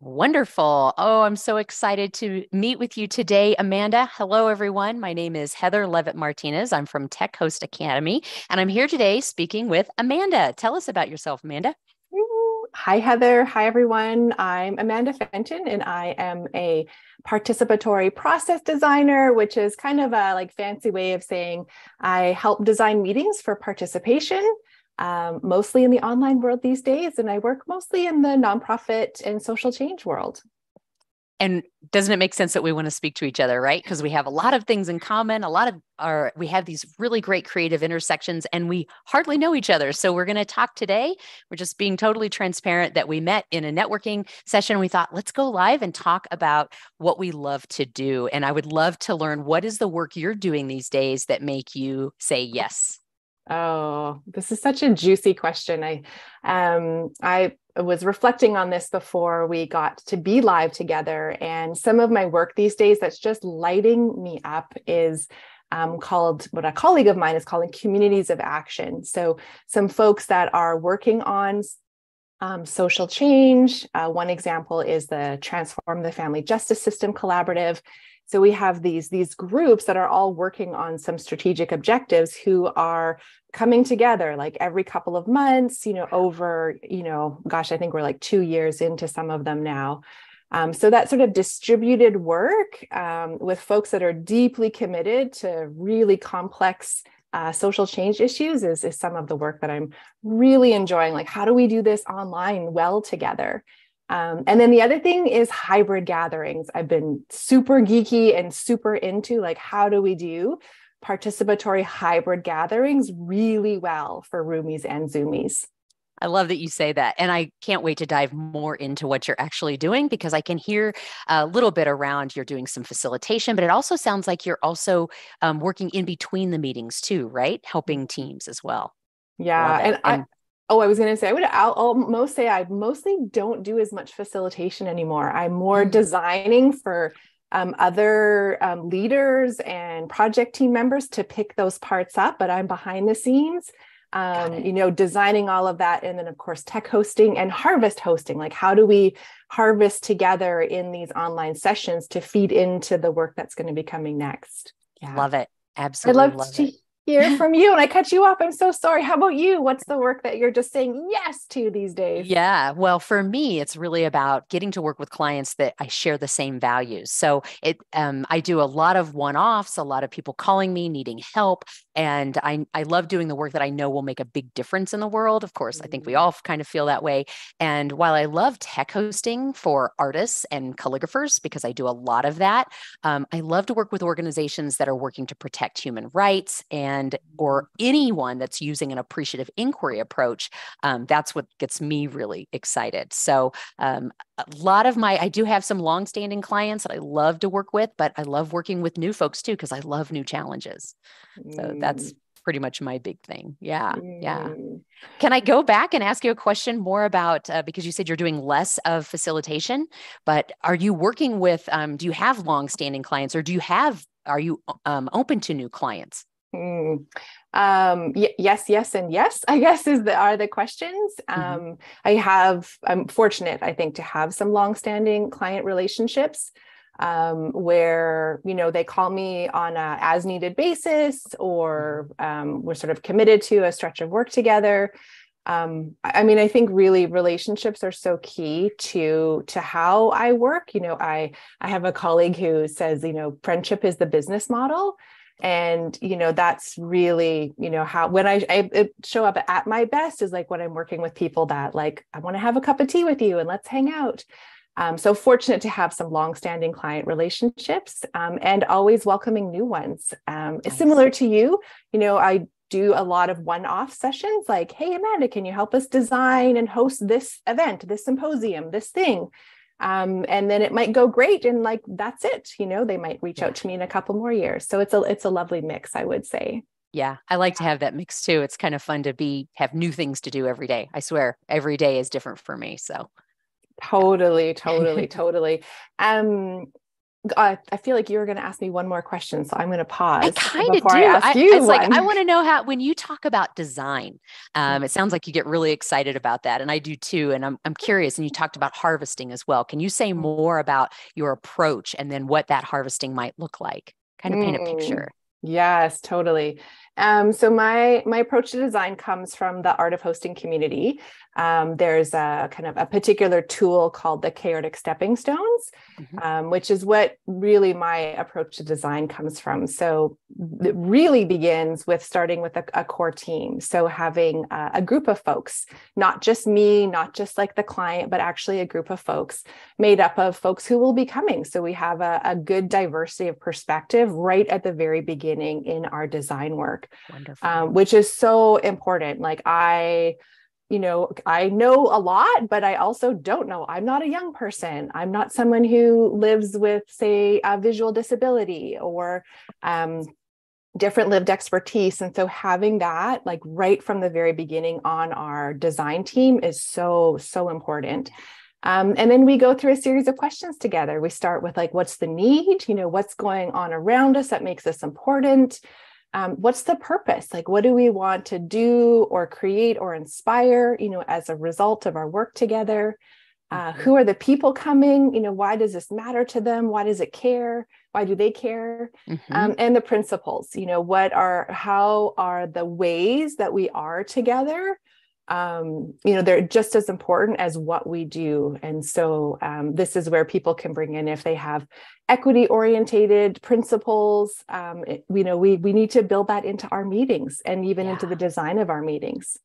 Wonderful. Oh, I'm so excited to meet with you today, Amanda. Hello, everyone. My name is Heather Leavitt Martinez. I'm from Tech Host Academy, and I'm here today speaking with Amanda. Tell us about yourself, Amanda. Hi, Heather. Hi, everyone. I'm Amanda Fenton, and I am a participatory process designer, which is kind of a like fancy way of saying I help design meetings for participation um, mostly in the online world these days, and I work mostly in the nonprofit and social change world. And doesn't it make sense that we want to speak to each other, right? Because we have a lot of things in common, a lot of our, we have these really great creative intersections, and we hardly know each other. So we're going to talk today. We're just being totally transparent that we met in a networking session. We thought, let's go live and talk about what we love to do. And I would love to learn what is the work you're doing these days that make you say yes. Oh, this is such a juicy question. I um I was reflecting on this before we got to be live together and some of my work these days that's just lighting me up is um, called what a colleague of mine is calling communities of action. So some folks that are working on um, social change. Uh, one example is the Transform the Family Justice System Collaborative. So we have these these groups that are all working on some strategic objectives who are coming together like every couple of months, you know, over, you know, gosh, I think we're like 2 years into some of them now. Um, so that sort of distributed work um, with folks that are deeply committed to really complex uh, social change issues is, is some of the work that I'm really enjoying. Like, how do we do this online well together? Um, and then the other thing is hybrid gatherings. I've been super geeky and super into like, how do we do participatory hybrid gatherings really well for roomies and zoomies? I love that you say that. And I can't wait to dive more into what you're actually doing because I can hear a little bit around you're doing some facilitation, but it also sounds like you're also um, working in between the meetings too, right? Helping teams as well. Yeah. And, and I, Oh, I was going to say, I would I'll almost say I mostly don't do as much facilitation anymore. I'm more mm-hmm. designing for um, other um, leaders and project team members to pick those parts up, but I'm behind the scenes, um, you know, designing all of that. And then, of course, tech hosting and harvest hosting. Like, how do we harvest together in these online sessions to feed into the work that's going to be coming next? Yeah. Love it. Absolutely. I love, love to, it hear from you and I cut you off. I'm so sorry. How about you? What's the work that you're just saying yes to these days? Yeah. Well, for me, it's really about getting to work with clients that I share the same values. So it um, I do a lot of one-offs, a lot of people calling me needing help. And I, I love doing the work that I know will make a big difference in the world. Of course, I think we mm-hmm. all kind of feel that way. And while I love tech hosting for artists and calligraphers, because I do a lot of that, um, I love to work with organizations that are working to protect human rights and and or anyone that's using an appreciative inquiry approach um, that's what gets me really excited. So um, a lot of my i do have some longstanding clients that i love to work with but i love working with new folks too because i love new challenges. So that's mm. pretty much my big thing. Yeah yeah. Mm. can i go back and ask you a question more about uh, because you said you're doing less of facilitation but are you working with um, do you have longstanding clients or do you have are you um, open to new clients Mm. Um, y- yes, yes, and yes. I guess is the are the questions. Mm-hmm. Um, I have. I'm fortunate, I think, to have some longstanding client relationships um, where you know they call me on a as needed basis, or mm-hmm. um, we're sort of committed to a stretch of work together. Um, I mean, I think really relationships are so key to to how I work. You know, I I have a colleague who says, you know, friendship is the business model and you know that's really you know how when I, I show up at my best is like when i'm working with people that like i want to have a cup of tea with you and let's hang out. Um, so fortunate to have some long-standing client relationships um, and always welcoming new ones. Um, nice. similar to you. You know i do a lot of one-off sessions like hey amanda can you help us design and host this event this symposium this thing um, and then it might go great and like that's it you know they might reach out to me in a couple more years. So it's a it's a lovely mix i would say. Yeah i like to have that mix too. It's kind of fun to be have new things to do every day. I swear every day is different for me so. Totally totally totally. Um uh, I feel like you were going to ask me one more question, so I'm going to pause. I kind of do. I, I it's like I want to know how when you talk about design, um, it sounds like you get really excited about that, and I do too. And I'm I'm curious. And you talked about harvesting as well. Can you say mm. more about your approach and then what that harvesting might look like? Kind of paint a mm. picture. Yes, totally. Um, so my my approach to design comes from the art of hosting community. Um, there's a kind of a particular tool called the chaordic stepping stones, mm-hmm. um, which is what really my approach to design comes from. So it really begins with starting with a, a core team. So having a, a group of folks, not just me, not just like the client, but actually a group of folks made up of folks who will be coming. So we have a, a good diversity of perspective right at the very beginning in our design work, um, which is so important. Like I you know, I know a lot, but I also don't know. I'm not a young person. I'm not someone who lives with, say, a visual disability or um, different lived expertise. And so having that, like right from the very beginning on our design team, is so, so important. Um, and then we go through a series of questions together. We start with, like, what's the need? You know, what's going on around us that makes us important? Um, what's the purpose? Like what do we want to do or create or inspire you know as a result of our work together? Uh, mm-hmm. who are the people coming? You know why does this matter to them? Why does it care? Why do they care? Mm-hmm. um, and the principles you know what are how are the ways that we are together um, you know they're just as important as what we do and so um, this is where people can bring in if they have equity orientated principles um, it, you know we we need to build that into our meetings and even yeah. into the design of our meetings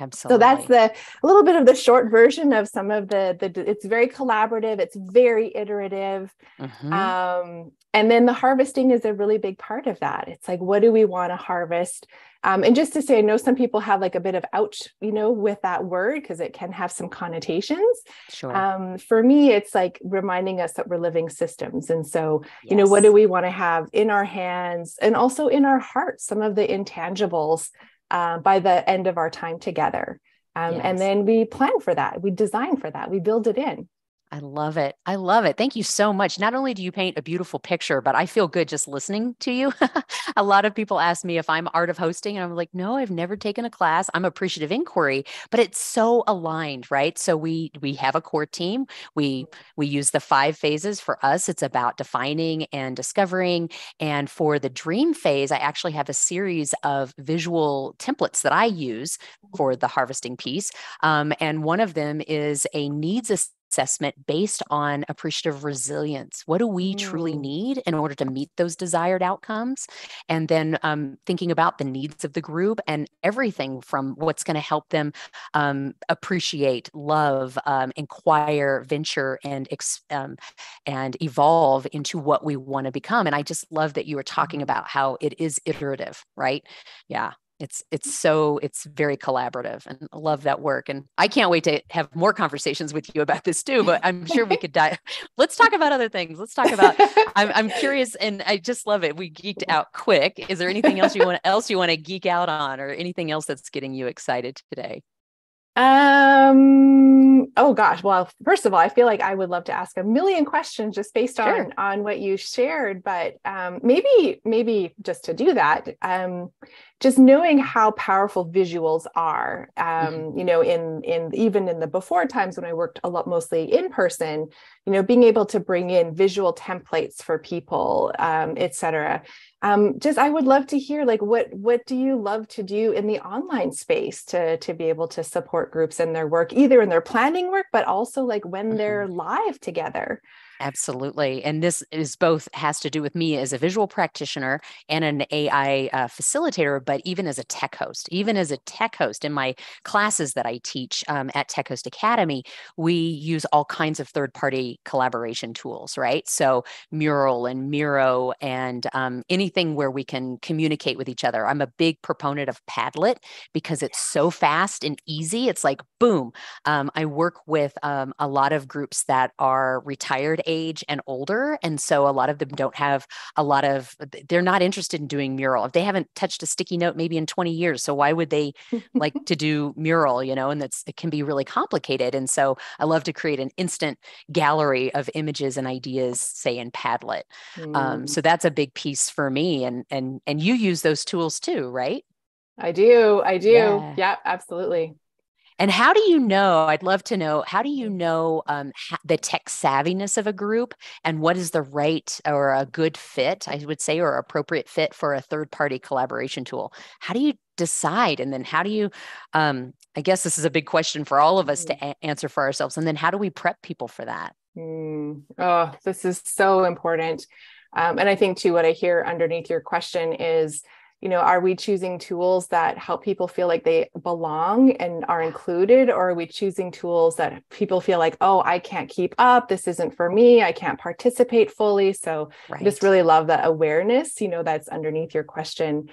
Absolutely. So that's the a little bit of the short version of some of the the. It's very collaborative. It's very iterative, mm-hmm. um, and then the harvesting is a really big part of that. It's like, what do we want to harvest? Um, and just to say, I know some people have like a bit of ouch, you know, with that word because it can have some connotations. Sure. Um, for me, it's like reminding us that we're living systems, and so yes. you know, what do we want to have in our hands and also in our hearts? Some of the intangibles uh, by the end of our time together. Um, yes. And then we plan for that, we design for that, we build it in. I love it. I love it. Thank you so much. Not only do you paint a beautiful picture, but I feel good just listening to you. a lot of people ask me if I'm art of hosting, and I'm like, no, I've never taken a class. I'm appreciative inquiry, but it's so aligned, right? So we we have a core team. We we use the five phases for us. It's about defining and discovering. And for the dream phase, I actually have a series of visual templates that I use for the harvesting piece. Um, and one of them is a needs assessment based on appreciative resilience. What do we mm. truly need in order to meet those desired outcomes? And then um, thinking about the needs of the group and everything from what's going to help them um, appreciate, love, um, inquire, venture, and um, and evolve into what we want to become. And I just love that you were talking mm-hmm. about how it is iterative, right? Yeah it's it's so it's very collaborative and I love that work and i can't wait to have more conversations with you about this too but i'm sure we could dive let's talk about other things. Let's talk about I'm, I'm curious and i just love it. We geeked out quick. Is there anything else you want else you want to geek out on or anything else that's getting you excited today um. Oh gosh. Well, first of all, I feel like I would love to ask a million questions just based sure. on on what you shared. But um, maybe maybe just to do that, um, just knowing how powerful visuals are. Um, mm-hmm. You know, in in even in the before times when I worked a lot mostly in person, you know, being able to bring in visual templates for people, um, et cetera um, just i would love to hear like what what do you love to do in the online space to to be able to support groups in their work either in their planning work but also like when mm-hmm. they're live together Absolutely. And this is both has to do with me as a visual practitioner and an AI uh, facilitator, but even as a tech host, even as a tech host in my classes that I teach um, at Tech Host Academy, we use all kinds of third party collaboration tools, right? So Mural and Miro and um, anything where we can communicate with each other. I'm a big proponent of Padlet because it's so fast and easy. It's like, boom. Um, I work with um, a lot of groups that are retired age and older. And so a lot of them don't have a lot of, they're not interested in doing mural. If they haven't touched a sticky note maybe in 20 years. So why would they like to do mural, you know? And that's, it can be really complicated. And so I love to create an instant gallery of images and ideas, say in Padlet. Mm. Um, so that's a big piece for me. And, and, and you use those tools too, right? I do. I do. Yeah, yeah absolutely. And how do you know? I'd love to know how do you know um, the tech savviness of a group and what is the right or a good fit, I would say, or appropriate fit for a third party collaboration tool? How do you decide? And then how do you, um, I guess this is a big question for all of us to mm. a- answer for ourselves. And then how do we prep people for that? Mm. Oh, this is so important. Um, and I think, too, what I hear underneath your question is, you know are we choosing tools that help people feel like they belong and are included? Or are we choosing tools that people feel like oh i can't keep up. This isn't for me. I can't participate fully. So right. i just really love that awareness you know that's underneath your question.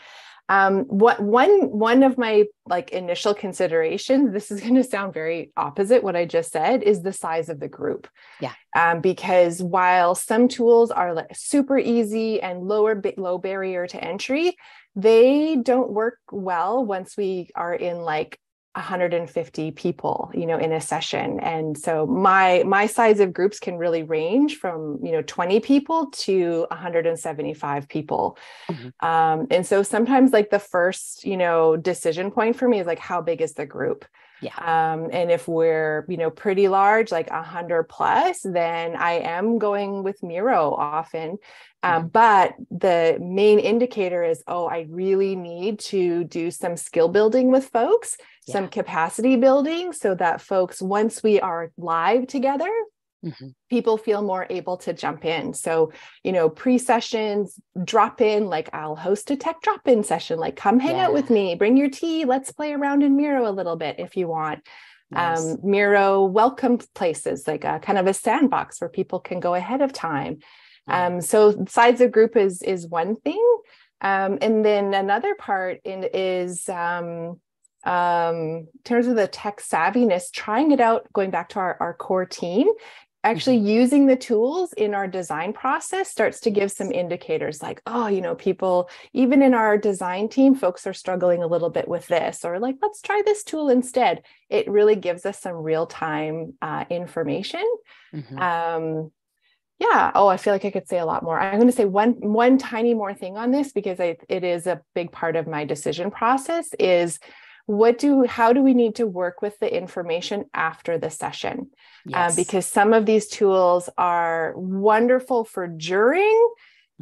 Um, what one one of my like initial considerations this is going to sound very opposite what i just said is the size of the group. Yeah. Um, because while some tools are like super easy and lower low barrier to entry they don't work well once we are in like 150 people you know in a session. And so my my size of groups can really range from you know 20 people to 175 people. Mm-hmm. um, and so sometimes like the first you know decision point for me is like how big is the group yeah. Um, and if we're, you know, pretty large, like a hundred plus, then I am going with Miro often. Um, mm-hmm. But the main indicator is, oh, I really need to do some skill building with folks, yeah. some capacity building so that folks, once we are live together, Mm-hmm. people feel more able to jump in. So, you know, pre sessions, drop in, like I'll host a tech drop in session, like come hang yeah. out with me, bring your tea, let's play around in Miro a little bit if you want. Nice. Um, Miro welcome places, like a kind of a sandbox where people can go ahead of time. Um, so, size of group is is one thing. Um, and then another part in, is um, um, in terms of the tech savviness, trying it out, going back to our, our core team, actually mm-hmm. using the tools in our design process starts to give some indicators like oh you know people even in our design team folks are struggling a little bit with this or like let's try this tool instead it really gives us some real time uh, information mm-hmm. um, yeah oh i feel like i could say a lot more i'm going to say one one tiny more thing on this because I, it is a big part of my decision process is what do how do we need to work with the information after the session uh, yes. because some of these tools are wonderful for during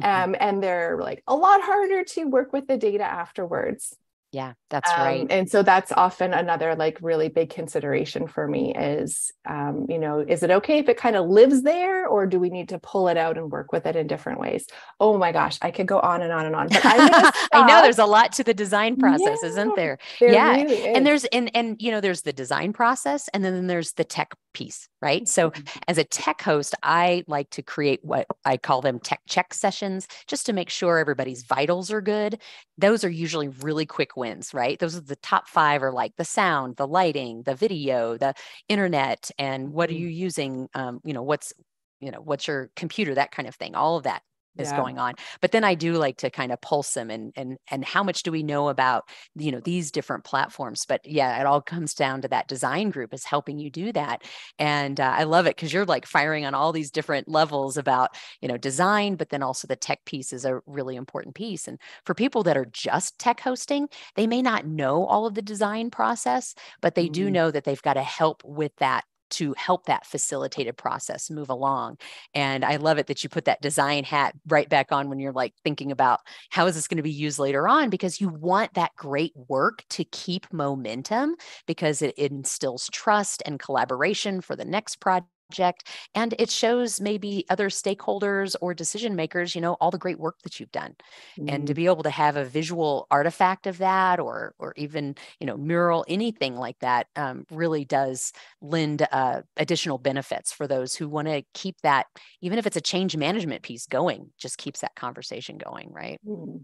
mm-hmm. um, and they're like a lot harder to work with the data afterwards yeah, that's um, right. And so that's often another like really big consideration for me is, um, you know, is it okay if it kind of lives there or do we need to pull it out and work with it in different ways? Oh my gosh, I could go on and on and on. But I know there's a lot to the design process, yeah, isn't there? there yeah. Really and there's, and, and, you know, there's the design process and then there's the tech piece, right? So mm-hmm. as a tech host, I like to create what I call them tech check sessions just to make sure everybody's vitals are good. Those are usually really quick wins, right? Those are the top five are like the sound, the lighting, the video, the internet, and what are mm-hmm. you using? Um, you know, what's you know, what's your computer, that kind of thing. All of that is yeah. going on but then i do like to kind of pulse them and and and how much do we know about you know these different platforms but yeah it all comes down to that design group is helping you do that and uh, i love it because you're like firing on all these different levels about you know design but then also the tech piece is a really important piece and for people that are just tech hosting they may not know all of the design process but they mm-hmm. do know that they've got to help with that to help that facilitated process move along. And I love it that you put that design hat right back on when you're like thinking about how is this going to be used later on because you want that great work to keep momentum because it instills trust and collaboration for the next project project and it shows maybe other stakeholders or decision makers you know all the great work that you've done mm-hmm. and to mm-hmm. be able to have a visual artifact of that or or even you know mural anything like that um, really does lend uh, additional benefits for those who want to keep that even if it's a change management piece going just keeps that conversation going right mm.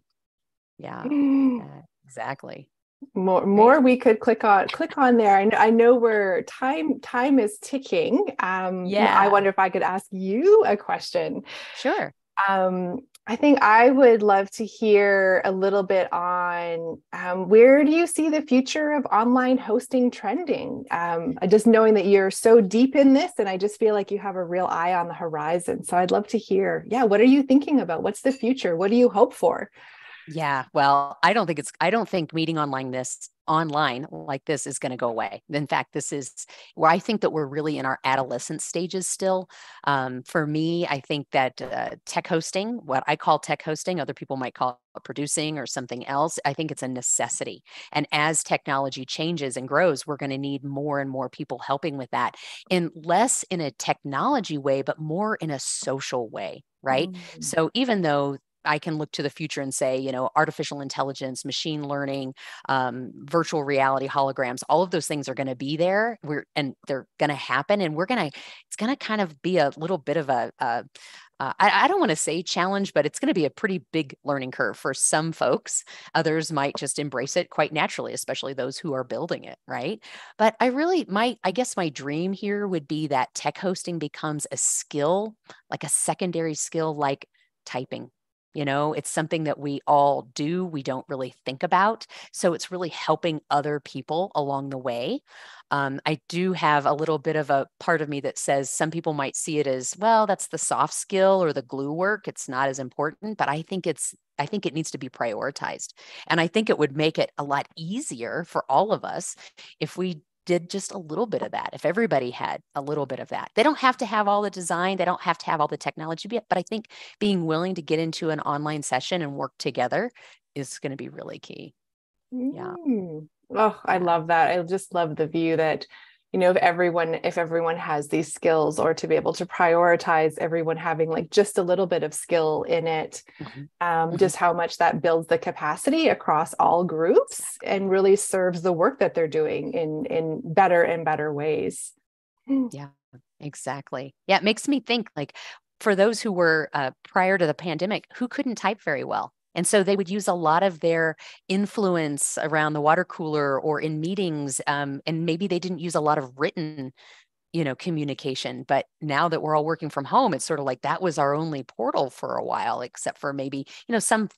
yeah, yeah exactly more more we could click on click on there I, I know we're time time is ticking um yeah i wonder if i could ask you a question sure um I think I would love to hear a little bit on um, where do you see the future of online hosting trending? Um, just knowing that you're so deep in this, and I just feel like you have a real eye on the horizon. So I'd love to hear, yeah, what are you thinking about? What's the future? What do you hope for? Yeah, well, I don't think it's I don't think meeting online this online like this is going to go away. In fact, this is where I think that we're really in our adolescent stages still. Um, for me, I think that uh, tech hosting, what I call tech hosting, other people might call producing or something else, I think it's a necessity. And as technology changes and grows, we're going to need more and more people helping with that in less in a technology way, but more in a social way right? Mm. So even though I can look to the future and say, you know, artificial intelligence, machine learning, um, virtual reality, holograms, all of those things are going to be there. We're and they're going to happen, and we're going to. It's going to kind of be a little bit of a. a uh, I, I, don't want to say challenge, but it's going to be a pretty big learning curve for some folks. Others might just embrace it quite naturally, especially those who are building it, right? But I really, my, I guess my dream here would be that tech hosting becomes a skill, like a secondary skill, like typing you know, it's something that we all do, we don't really think about. So it's really helping other people along the way. Um, I do have a little bit of a part of me that says some people might see it as, well, that's the soft skill or the glue work. It's not as important, but I think it's I think it needs to be prioritized. And I think it would make it a lot easier for all of us if we did just a little bit of that, if everybody had a little bit of that, they don't have to have all the design, they don't have to have all the technology, yet, but I think being willing to get into an online session and work together is going to be really key. Yeah. Mm. Oh, I love that. I just love the view that you know if everyone if everyone has these skills or to be able to prioritize everyone having like just a little bit of skill in it mm-hmm. Um, mm-hmm. just how much that builds the capacity across all groups and really serves the work that they're doing in in better and better ways yeah exactly yeah it makes me think like for those who were uh, prior to the pandemic who couldn't type very well and so they would use a lot of their influence around the water cooler or in meetings. Um, and maybe they didn't use a lot of written you know communication but now that we're all working from home it's sort of like that was our only portal for a while except for maybe you know some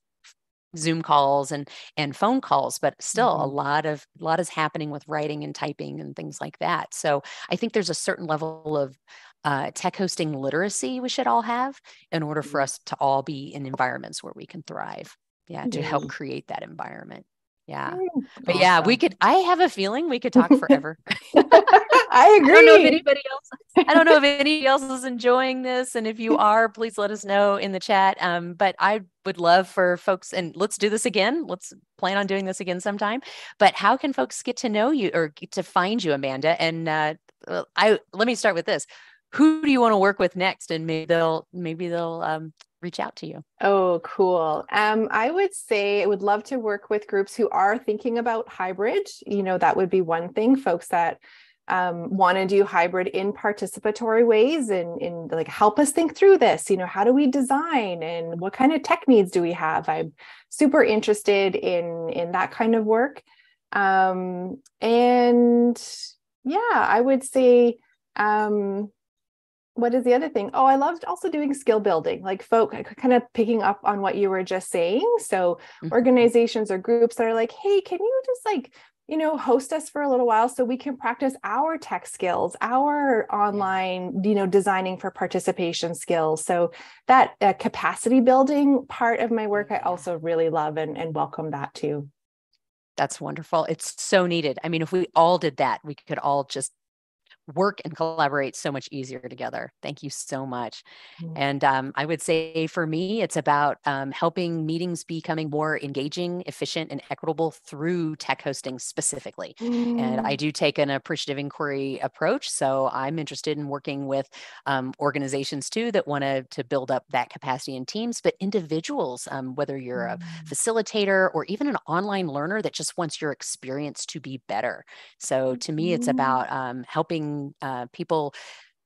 zoom calls and and phone calls but still mm-hmm. a lot of a lot is happening with writing and typing and things like that so i think there's a certain level of uh, tech hosting literacy we should all have in order for mm-hmm. us to all be in environments where we can thrive. Yeah, to help mm-hmm. create that environment. Yeah. But awesome. yeah, we could I have a feeling we could talk forever. I agree. I don't know if anybody else I don't know if anybody else is enjoying this. And if you are, please let us know in the chat. Um, but I would love for folks and let's do this again. Let's plan on doing this again sometime. But how can folks get to know you or get to find you, Amanda? And uh, I let me start with this who do you want to work with next? And maybe they'll maybe they'll um, reach out to you. Oh cool. Um, i would say i would love to work with groups who are thinking about hybrid. You know that would be one thing folks that um, want to do hybrid in participatory ways and, and like help us think through this. You know how do we design and what kind of tech needs do we have? I'm super interested in in that kind of work. Um, and yeah i would say um, what is the other thing? Oh, I loved also doing skill building, like folk kind of picking up on what you were just saying. So mm-hmm. organizations or groups that are like, hey, can you just like, you know, host us for a little while so we can practice our tech skills, our online, you know, designing for participation skills. So that uh, capacity building part of my work, I also really love and, and welcome that too. That's wonderful. It's so needed. I mean, if we all did that, we could all just work and collaborate so much easier together. Thank you so much. Mm-hmm. And um, I would say for me, it's about um, helping meetings becoming more engaging, efficient, and equitable through tech hosting specifically. Mm-hmm. And I mm. do take an appreciative inquiry approach. So I'm interested in working with um, organizations too that want to to build up that capacity in teams, but individuals, um, whether you're mm-hmm. a mm. facilitator or even an online learner that just wants your experience to be better. So to me, it's mm. about um, helping uh, people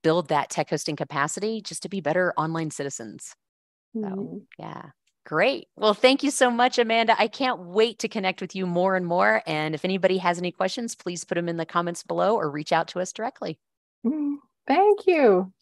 build that tech hosting capacity just to be better online citizens. So, mm. yeah. Great. Well, thank you so much, Amanda. I can't wait to connect with you more and more. And if anybody has any questions, please put them in the comments below or reach out to us directly. Mm, thank you.